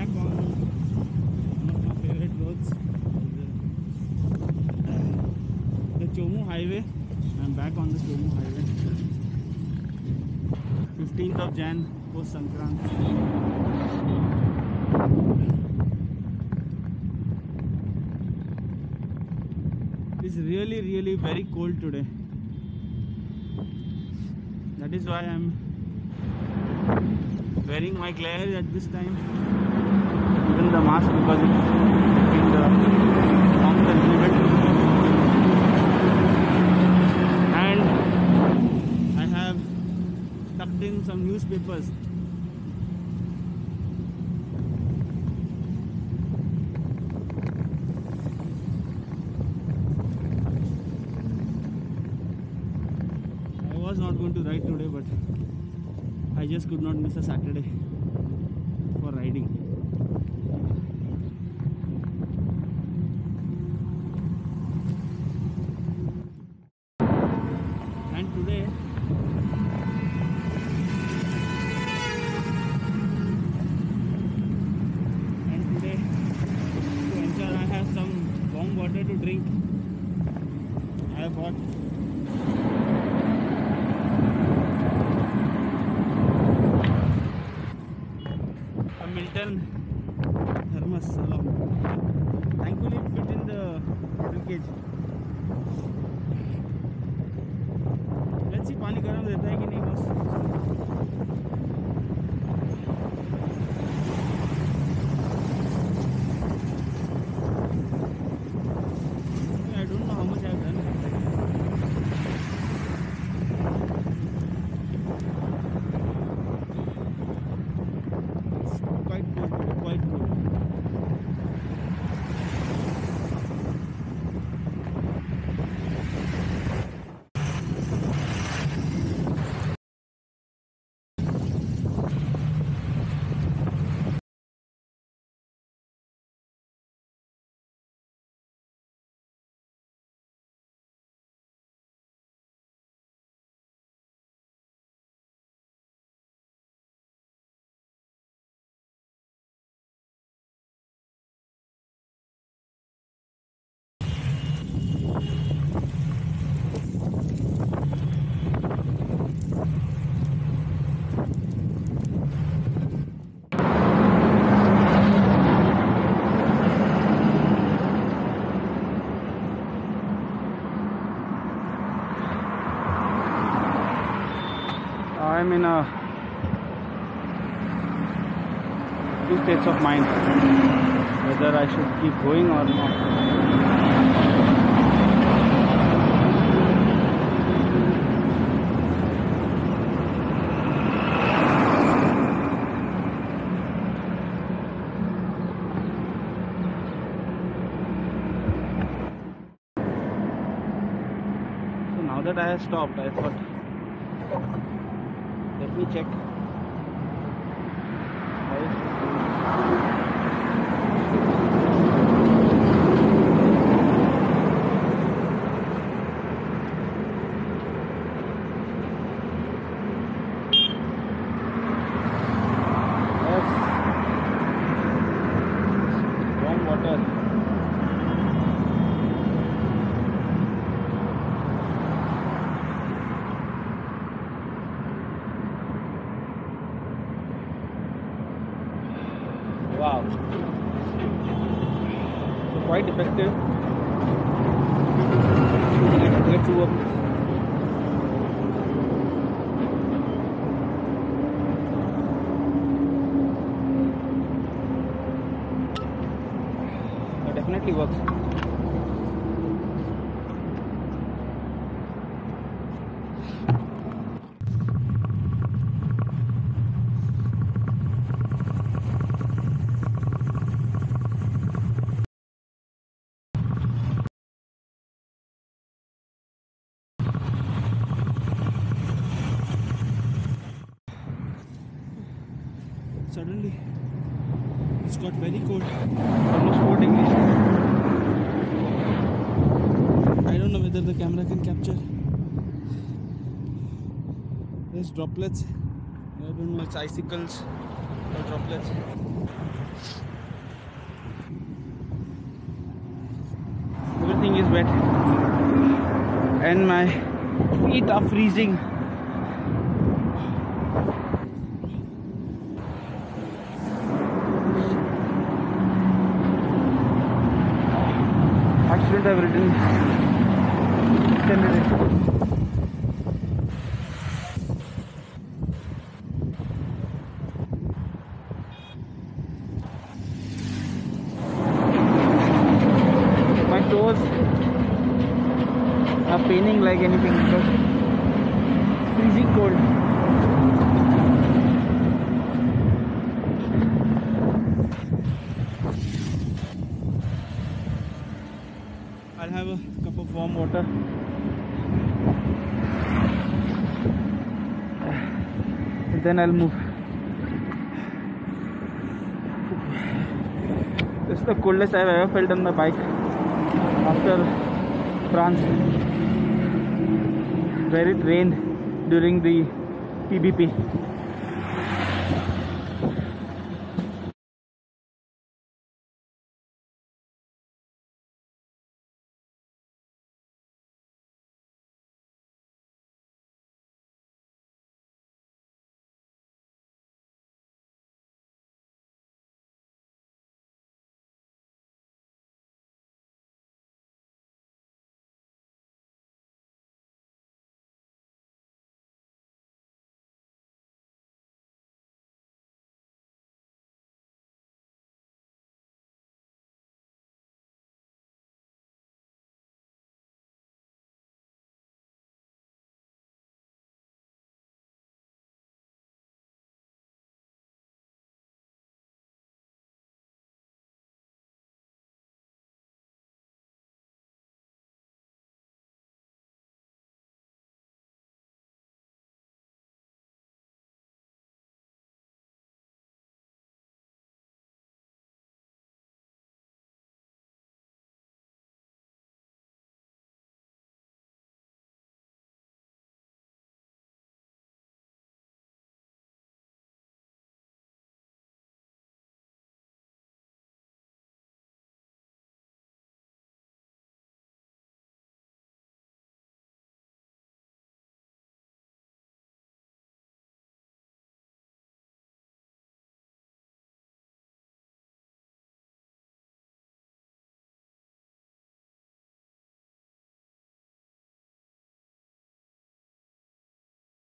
back on one of my favorite roads, the Chomu Highway. I'm back on the Chomu Highway. 15th of Jan, post Sankrant. It's really, really very cold today. That is why I'm wearing my glare at this time. Even the mask because it's keeping the warmth a. And I have tucked in some newspapers. I was not going to ride today, but I just could not miss a Saturday for riding. And today, and today, to ensure I have some warm water to drink, I have bought देता है कि नहीं बस। I'm in a two states of mind whether I should keep going or not. So now that I have stopped, I thought let me check. Quite effective. Let's, let's do up. That definitely works. Suddenly, it's got very cold, almost 4 degrees. I don't know whether the camera can capture. There's droplets. I don't know, it's icicles or droplets. Everything is wet, and my feet are freezing. Accident I've written it. My toes are paining like anything because freezing cold. I'll have a cup of warm water. Then I'll move. This is the coldest I've ever felt on the bike after France, where it rained during the PBP.